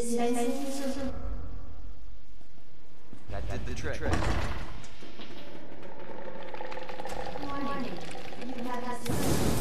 That did the trick. Warning. You have.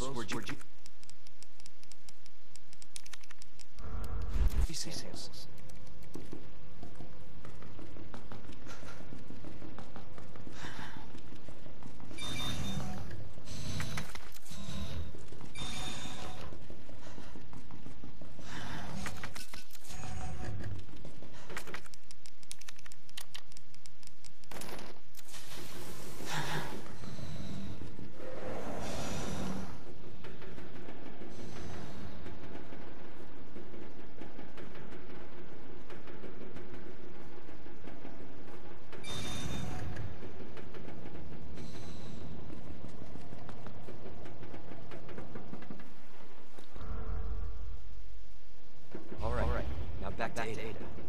Those, were Now